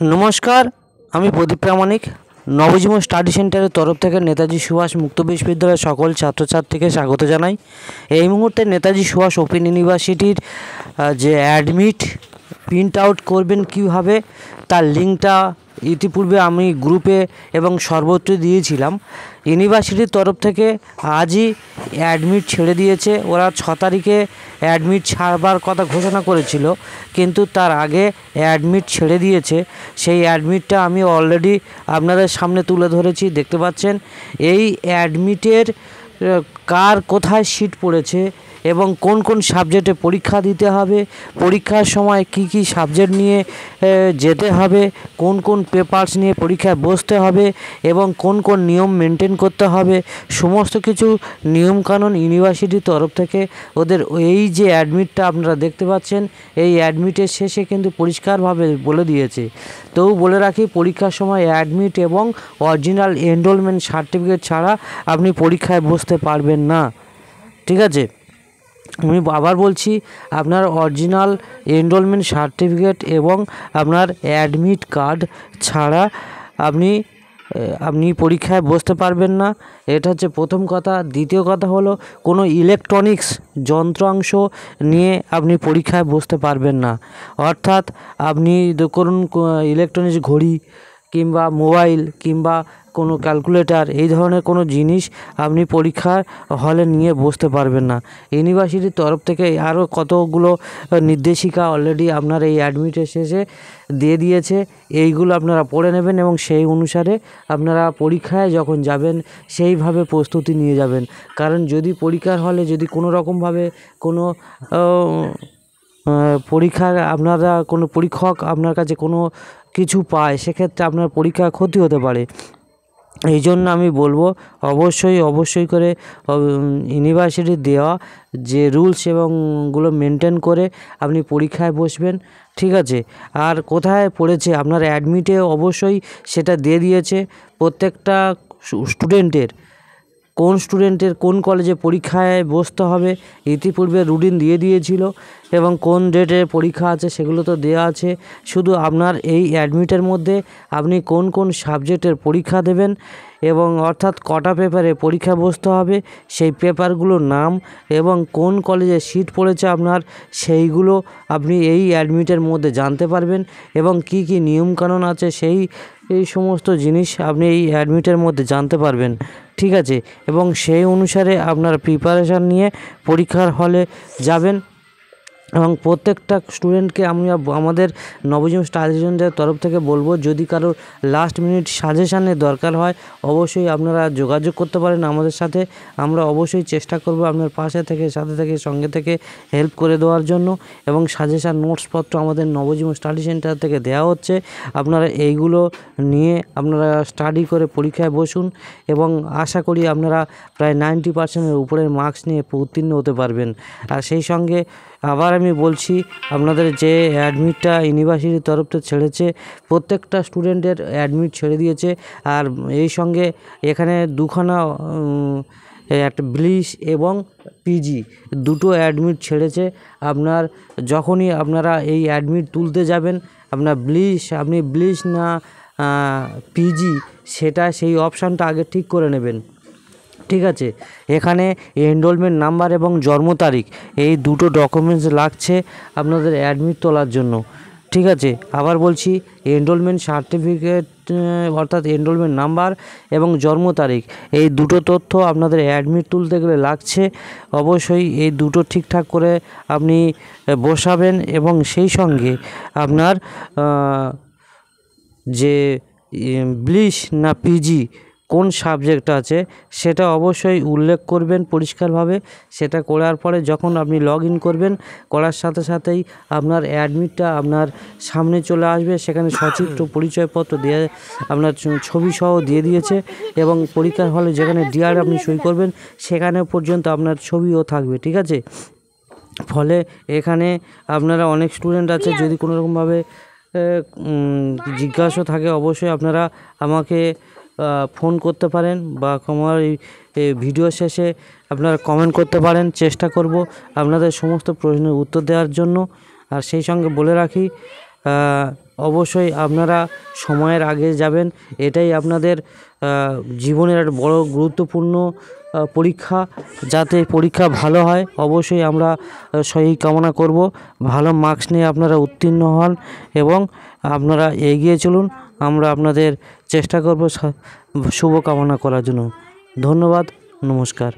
নমস্কার, আমি প্রদীপ প্রামাণিক। নবজীবন স্টাডি সেন্টারের তরফ থেকে নেতাজি সুভাষ মুক্ত বিশ্ববিদ্যালয়ের সকল ছাত্রছাত্রীকে স্বাগত জানাই। এই মুহূর্তে নেতাজি সুভাষ ওপেন ইউনিভার্সিটির যে অ্যাডমিট প্রিন্ট আউট করবেন কীভাবে, তার লিঙ্কটা ইতিপূর্বে আমি গ্রুপে এবং সর্বত্র দিয়েছিলাম। ইউনিভার্সিটির তরফ থেকে আজই অ্যাডমিট ছেড়ে দিয়েছে। ওরা ছ তারিখে অ্যাডমিট ছাড়বার কথা ঘোষণা করেছিল, কিন্তু তার আগে অ্যাডমিট ছেড়ে দিয়েছে। সেই অ্যাডমিটটা আমি অলরেডি আপনাদের সামনে তুলে ধরেছি, দেখতে পাচ্ছেন। এই অ্যাডমিটের কার কোথায় সিট পড়েছে এবং কোন কোন সাবজেক্টে পরীক্ষা দিতে হবে, পরীক্ষার সময় কি কি সাবজেক্ট নিয়ে যেতে হবে, কোন কোন পেপারস নিয়ে পরীক্ষায় বসতে হবে এবং কোন কোন নিয়ম মেনটেন করতে হবে, সমস্ত কিছু নিয়মকানুন ইউনিভার্সিটির তরফ থেকে ওদের এই যে অ্যাডমিটটা আপনারা দেখতে পাচ্ছেন, এই অ্যাডমিটের শেষে কিন্তু পরিষ্কারভাবে বলে দিয়েছে। তবু বলে রাখি, পরীক্ষার সময় অ্যাডমিট এবং অরিজিনাল এনরোলমেন্ট সার্টিফিকেট ছাড়া আপনি পরীক্ষায় বসতে পারবেন না। ঠিক আছে? আমি আবার বলছি, আপনার অরিজিনাল এনরোলমেন্ট সার্টিফিকেট এবং আপনার অ্যাডমিট কার্ড ছাড়া আপনি আপনি পরীক্ষায় বসতে পারবেন না। এটা হচ্ছে প্রথম কথা। দ্বিতীয় কথা হলো, কোনো ইলেকট্রনিক্স যন্ত্রাংশ নিয়ে আপনি পরীক্ষায় বসতে পারবেন না। অর্থাৎ আপনি করুন ইলেকট্রনিক্স ঘড়ি কিংবা মোবাইল কিংবা কোনো ক্যালকুলেটর, এই ধরনের কোনো জিনিস আপনি পরীক্ষার হলে নিয়ে বসতে পারবেন না। ইউনিভার্সিটির তরফ থেকে আরও কতগুলো নির্দেশিকা অলরেডি আপনার এই অ্যাডমিটের শেষে দিয়ে দিয়েছে, এইগুলো আপনারা পড়ে নেবেন এবং সেই অনুসারে আপনারা পরীক্ষায় যখন যাবেন সেইভাবে প্রস্তুতি নিয়ে যাবেন। কারণ যদি পরীক্ষার হলে যদি কোনো রকমভাবে কোনো পরীক্ষার আপনারা কোনো পরীক্ষক আপনার কাছে কোনো কিছু পায়, সেক্ষেত্রে আপনার পরীক্ষা ক্ষতি হতে পারে। এই জন্য আমি বলব, অবশ্যই অবশ্যই করে ইউনিভার্সিটি দেওয়া যে রুলস এবংগুলো মেনটেন করে আপনি পরীক্ষায় বসবেন, ঠিক আছে? আর কোথায় পড়েছে? আপনার অ্যাডমিটে অবশ্যই সেটা দিয়ে দিয়েছে প্রত্যেকটা স্টুডেন্টের কোন স্টুডেন্টের কোন কলেজে পরীক্ষায় বসতে হবে ইতিপূর্বে রুটিন দিয়ে দিয়েছিল এবং কোন ডেটে পরীক্ষা আছে সেগুলো তো দেওয়া আছে। শুধু আপনার এই অ্যাডমিটের মধ্যে আপনি কোন কোন সাবজেক্টের পরীক্ষা দেবেন এবং অর্থাৎ কটা পেপারে পরীক্ষা বসতে হবে, সেই পেপারগুলোর নাম এবং কোন কলেজে সিট পড়েছে আপনার, সেইগুলো আপনি এই অ্যাডমিটের মধ্যে জানতে পারবেন এবং কি কি নিয়মকানুন আছে, সেই, এই সমস্ত জিনিস আপনি এই অ্যাডমিটের মধ্যে জানতে পারবেন। ঠিক আছে। এবং সেই অনুসারে আপনার প্রিপারেশান নিয়ে পরীক্ষার হলে যাবেন। এবং প্রত্যেকটা স্টুডেন্টকে আমি আমাদের নবজীবন স্টাডিজেন্টের তরফ থেকে বলব, যদি কারোর লাস্ট মিনিট সাজেশানের দরকার হয়, অবশ্যই আপনারা যোগাযোগ করতে পারেন আমাদের সাথে। আমরা অবশ্যই চেষ্টা করব আপনার পাশে থেকে, সাথে থেকে, সঙ্গে থেকে হেল্প করে দেওয়ার জন্য। এবং সাজেশান নোটসপত্র আমাদের নবজীবন স্টাডি সেন্টার থেকে দেওয়া হচ্ছে। আপনারা এইগুলো নিয়ে আপনারা স্টাডি করে পরীক্ষায় বসুন এবং আশা করি আপনারা প্রায় নাইনটি পার্সেন্টের উপরের মার্কস নিয়ে উত্তীর্ণ হতে পারবেন। আর সেই সঙ্গে আবার আমি বলছি, আপনাদের যে অ্যাডমিটটা ইউনিভার্সিটির তরফ থেকে ছেড়েছে, প্রত্যেকটা স্টুডেন্টের অ্যাডমিট ছেড়ে দিয়েছে। আর এই সঙ্গে এখানে দুখানা একটা ব্লিশ এবং পিজি, দুটো অ্যাডমিট ছেড়েছে। আপনার যখনই আপনারা এই অ্যাডমিট তুলতে যাবেন, আপনার ব্লিশ, আপনি ব্লিশ না পিজি, সেটা সেই অপশানটা আগে ঠিক করে নেবেন। ঠিক আছে? এখানে এনরোলমেন্ট নাম্বার এবং জন্ম তারিখ, এই দুটো ডকুমেন্টস লাগছে আপনাদের অ্যাডমিট তোলার জন্য। ঠিক আছে? আবার বলছি এনরোলমেন্ট সার্টিফিকেট অর্থাৎ এনরোলমেন্ট নাম্বার এবং জন্ম তারিখ, এই দুটো তথ্য আপনাদের অ্যাডমিট তুলতে গেলে লাগছে। অবশ্যই এই দুটো ঠিকঠাক করে আপনি বসাবেন এবং সেই সঙ্গে আপনার যে ব্লিশ না পিজি কোন সাবজেক্ট আছে সেটা অবশ্যই উল্লেখ করবেন পরিষ্কারভাবে। সেটা করার পরে যখন আপনি লগ ইন করবেন করার সাথে সাথেই আপনার অ্যাডমিটটা আপনার সামনে চলে আসবে। সেখানে সচিত্র পরিচয়পত্র দিয়ে আপনার ছবি সহ দিয়ে দিয়েছে এবং পরীক্ষার হলে যেখানে ডিআর আপনি সই করবেন সেখানে পর্যন্ত আপনার ছবিও থাকবে ঠিক আছে? ফলে এখানে আপনারা অনেক স্টুডেন্ট আছে যদি কোনো রকমভাবে এ, জিজ্ঞাসা থাকে অবশ্যই আপনারা আমাকে ফোন করতে পারেন বা আমার এই ভিডিও শেষে আপনারা কমেন্ট করতে পারেন, চেষ্টা করব আপনাদের সমস্ত প্রশ্নের উত্তর দেওয়ার জন্য। আর সেই সঙ্গে বলে রাখি অবশ্যই আপনারা সময়ের আগে যাবেন। এটাই আপনাদের জীবনের একটা বড় গুরুত্বপূর্ণ পরীক্ষা। যাতে পরীক্ষা ভালো হয়, অবশ্যই আমরা সেই কামনা করব। ভালো মার্কস নিয়ে আপনারা উত্তীর্ণ হন এবং আপনারা এগিয়ে চলুন। আমরা আপনাদের চেষ্টা করব শুভকামনা করার জন্য। ধন্যবাদ, নমস্কার।